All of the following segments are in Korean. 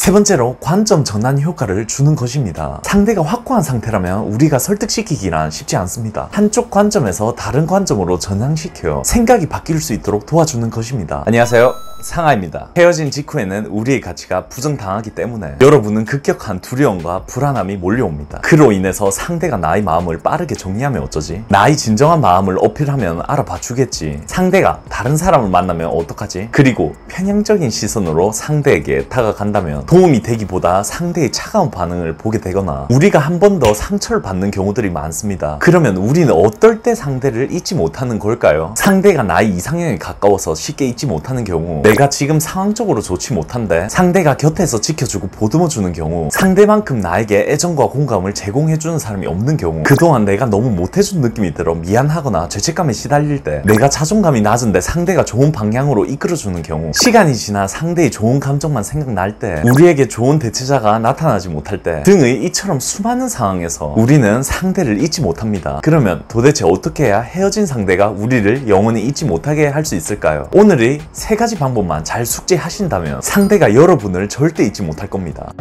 세 번째로 관점 전환 효과를 주는 것입니다. 상대가 확고한 상태라면 우리가 설득시키기란 쉽지 않습니다. 한쪽 관점에서 다른 관점으로 전향시켜 생각이 바뀔 수 있도록 도와주는 것입니다. 안녕하세요. 상하입니다. 헤어진 직후에는 우리의 가치가 부정당하기 때문에 여러분은 급격한 두려움과 불안함이 몰려옵니다. 그로 인해서 상대가 나의 마음을 빠르게 정리하면 어쩌지? 나의 진정한 마음을 어필하면 알아봐 주겠지. 상대가 다른 사람을 만나면 어떡하지? 그리고 편향적인 시선으로 상대에게 다가간다면 도움이 되기보다 상대의 차가운 반응을 보게 되거나 우리가 한 번 더 상처를 받는 경우들이 많습니다. 그러면 우리는 어떨 때 상대를 잊지 못하는 걸까요? 상대가 나의 이상형에 가까워서 쉽게 잊지 못하는 경우 내가 지금 상황적으로 좋지 못한데 상대가 곁에서 지켜주고 보듬어주는 경우 상대만큼 나에게 애정과 공감을 제공해주는 사람이 없는 경우 그동안 내가 너무 못해준 느낌이 들어 미안하거나 죄책감에 시달릴 때 내가 자존감이 낮은데 상대가 좋은 방향으로 이끌어주는 경우 시간이 지나 상대의 좋은 감정만 생각날 때 우리에게 좋은 대체자가 나타나지 못할 때 등의 이처럼 수많은 상황에서 우리는 상대를 잊지 못합니다. 그러면 도대체 어떻게 해야 헤어진 상대가 우리를 영원히 잊지 못하게 할 수 있을까요? 오늘의 세 가지 방법 만 잘 숙지하신다면 상대가 여러분을 절대 잊지 못할 겁니다.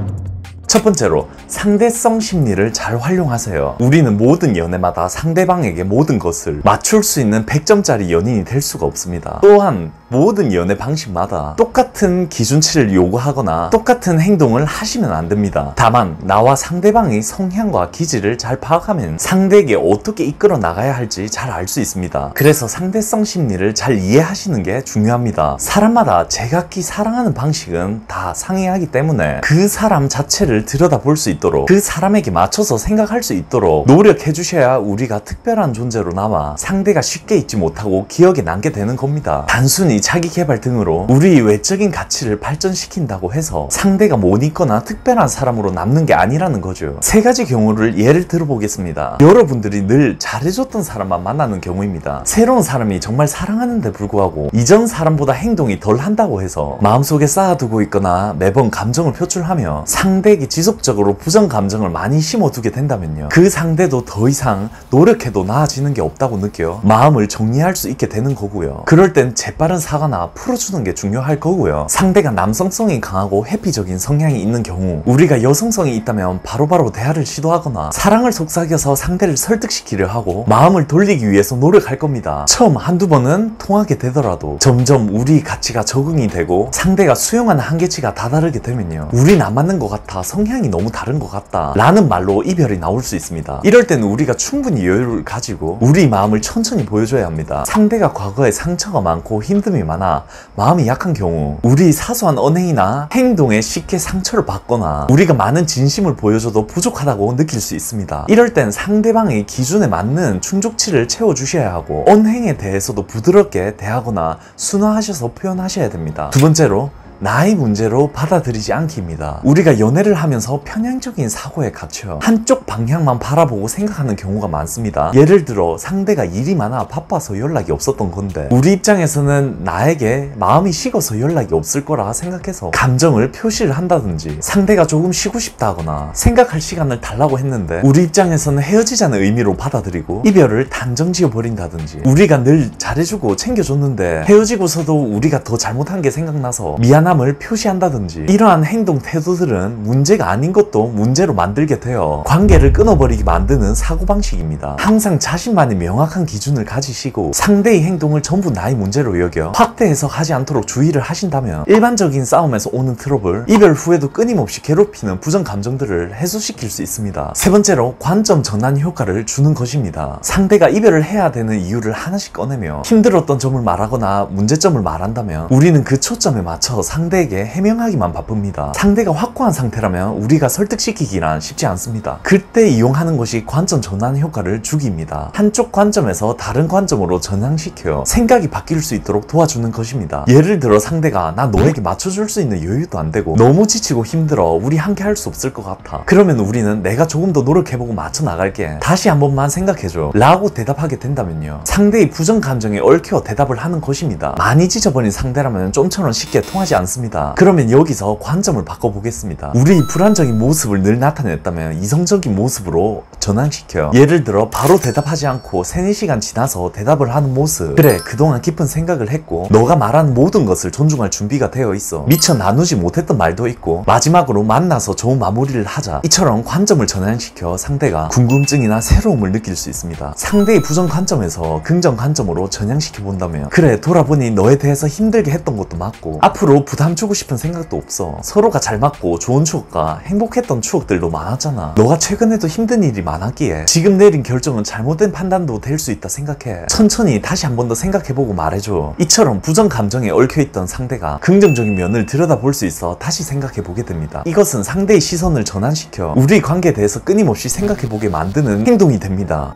첫 번째로 상대성 심리를 잘 활용하세요. 우리는 모든 연애마다 상대방에게 모든 것을 맞출 수 있는 100점짜리 연인이 될 수가 없습니다. 또한 모든 연애 방식마다 똑같은 기준치를 요구하거나 똑같은 행동을 하시면 안 됩니다. 다만 나와 상대방의 성향과 기질을 잘 파악하면 상대에게 어떻게 이끌어 나가야 할지 잘 알 수 있습니다. 그래서 상대성 심리를 잘 이해하시는 게 중요합니다. 사람마다 제각기 사랑하는 방식은 다 상이하기 때문에 그 사람 자체를 들여다볼 수 있도록 그 사람에게 맞춰서 생각할 수 있도록 노력해 주셔야 우리가 특별한 존재로 남아 상대가 쉽게 잊지 못하고 기억에 남게 되는 겁니다. 단순히 자기 개발 등으로 우리 외적인 가치를 발전시킨다고 해서 상대가 못 잊거나 특별한 사람으로 남는 게 아니라는 거죠. 세 가지 경우를 예를 들어보겠습니다. 여러분들이 늘 잘해줬던 사람만 만나는 경우입니다. 새로운 사람이 정말 사랑하는데 불구하고 이전 사람보다 행동이 덜 한다고 해서 마음속에 쌓아두고 있거나 매번 감정을 표출하며 상대에게 지속적으로 부정 감정을 많이 심어두게 된다면요. 그 상대도 더 이상 노력해도 나아지는 게 없다고 느껴 마음을 정리할 수 있게 되는 거고요. 그럴 땐 재빠른 사과나 풀어주는 게 중요할 거고요. 상대가 남성성이 강하고 회피적인 성향이 있는 경우 우리가 여성성이 있다면 바로 바로 대화를 시도하거나 사랑을 속삭여서 상대를 설득시키려 하고 마음을 돌리기 위해서 노력할 겁니다. 처음 한두 번은 통하게 되더라도 점점 우리 가치가 적응이 되고 상대가 수용하는 한계치가 다다르게 되면요. 안 맞는 것 같아 성 향이 너무 다른 것 같다 라는 말로 이별이 나올 수 있습니다. 이럴 때는 우리가 충분히 여유를 가지고 우리 마음을 천천히 보여줘야 합니다. 상대가 과거에 상처가 많고 힘듦이 많아 마음이 약한 경우 우리 사소한 언행이나 행동에 쉽게 상처를 받거나 우리가 많은 진심을 보여줘도 부족하다고 느낄 수 있습니다. 이럴 땐 상대방의 기준에 맞는 충족치를 채워주셔야 하고 언행에 대해서도 부드럽게 대하거나 순화하셔서 표현하셔야 됩니다. 두 번째로 나의 문제로 받아들이지 않기입니다. 우리가 연애를 하면서 편향적인 사고에 갇혀 한쪽 방향만 바라보고 생각하는 경우가 많습니다. 예를 들어 상대가 일이 많아 바빠서 연락이 없었던 건데 우리 입장에서는 나에게 마음이 식어서 연락이 없을 거라 생각해서 감정을 표시를 한다든지 상대가 조금 쉬고 싶다거나 생각할 시간을 달라고 했는데 우리 입장에서는 헤어지자는 의미로 받아들이고 이별을 단정 지어 버린다든지 우리가 늘 잘해주고 챙겨줬는데 헤어지고서도 우리가 더 잘못한 게 생각나서 미안한 미안함을 표시한다든지 이러한 행동 태도들은 문제가 아닌 것도 문제로 만들게 되어 관계를 끊어버리게 만드는 사고방식입니다. 항상 자신만의 명확한 기준을 가지시고 상대의 행동을 전부 나의 문제로 여겨 확대 해석하지 않도록 주의를 하신다면 일반적인 싸움에서 오는 트러블, 이별 후에도 끊임없이 괴롭히는 부정 감정들을 해소시킬 수 있습니다. 세 번째로 관점 전환 효과를 주는 것입니다. 상대가 이별을 해야 되는 이유를 하나씩 꺼내며 힘들었던 점을 말하거나 문제점을 말한다면 우리는 그 초점에 맞춰 상 대에게 해명하기만 바쁩니다. 상대가 확고한 상태라면 우리가 설득시키기란 쉽지 않습니다. 그때 이용하는 것이 관점 전환 효과를 주기입니다. 한쪽 관점에서 다른 관점으로 전향시켜 생각이 바뀔 수 있도록 도와주는 것입니다. 예를 들어 상대가 나 너에게 맞춰줄 수 있는 여유도 안 되고 너무 지치고 힘들어 우리 함께 할 수 없을 것 같아. 그러면 우리는 내가 조금 더 노력해보고 맞춰 나갈게. 다시 한 번만 생각해줘. 라고 대답하게 된다면요. 상대의 부정 감정에 얽혀 대답을 하는 것입니다. 많이 지쳐버린 상대라면 좀처럼 쉽게 통하지 않습니다. 않습니다. 그러면 여기서 관점을 바꿔보겠습니다. 우리 불안적인 모습을 늘 나타냈다면 이성적인 모습으로 전환시켜요. 예를 들어 바로 대답하지 않고 3, 4시간 지나서 대답을 하는 모습. 그래 그동안 깊은 생각을 했고 너가 말하는 모든 것을 존중할 준비가 되어 있어. 미처 나누지 못했던 말도 있고 마지막으로 만나서 좋은 마무리를 하자. 이처럼 관점을 전환시켜 상대가 궁금증이나 새로움을 느낄 수 있습니다. 상대의 부정 관점에서 긍정 관점으로 전향시켜 본다면 그래 돌아보니 너에 대해서 힘들게 했던 것도 맞고 앞으로 부담 주고 싶은 생각도 없어. 서로가 잘 맞고 좋은 추억과 행복했던 추억들도 많았잖아. 너가 최근에도 힘든 일이 많았기에 지금 내린 결정은 잘못된 판단도 될 수 있다 생각해. 천천히 다시 한 번 더 생각해보고 말해줘. 이처럼 부정 감정에 얽혀있던 상대가 긍정적인 면을 들여다볼 수 있어 다시 생각해보게 됩니다. 이것은 상대의 시선을 전환시켜 우리 관계에 대해서 끊임없이 생각해보게 만드는 행동이 됩니다.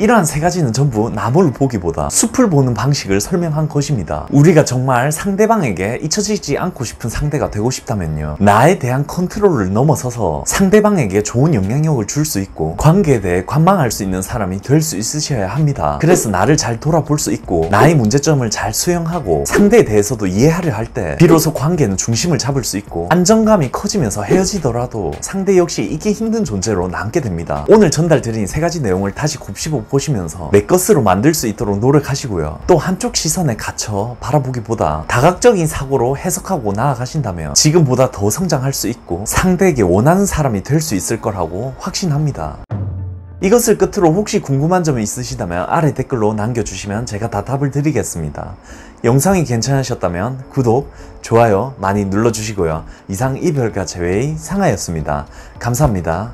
이러한 세 가지는 전부 나무를 보기보다 숲을 보는 방식을 설명한 것입니다. 우리가 정말 상대방에게 잊혀지지 않고 싶은 상대가 되고 싶다면요. 나에 대한 컨트롤을 넘어서서 상대방에게 좋은 영향력을 줄 수 있고 관계에 대해 관망할 수 있는 사람이 될 수 있으셔야 합니다. 그래서 나를 잘 돌아볼 수 있고 나의 문제점을 잘 수용하고 상대에 대해서도 이해하려 할 때 비로소 관계는 중심을 잡을 수 있고 안정감이 커지면서 헤어지더라도 상대 역시 이기 힘든 존재로 남게 됩니다. 오늘 전달드린 세 가지 내용을 다시 곱씹어 보시면서 내 것으로 만들 수 있도록 노력하시고요. 또 한쪽 시선에 갇혀 바라보기보다 다각적인 사고로 해석하고 나아가신다면 지금보다 더 성장할 수 있고 상대에게 원하는 사람이 될 수 있을 거라고 확신합니다. 이것을 끝으로 혹시 궁금한 점이 있으시다면 아래 댓글로 남겨주시면 제가 다 답을 드리겠습니다. 영상이 괜찮으셨다면 구독, 좋아요 많이 눌러주시고요. 이상 이별과 제외의 상하였습니다. 감사합니다.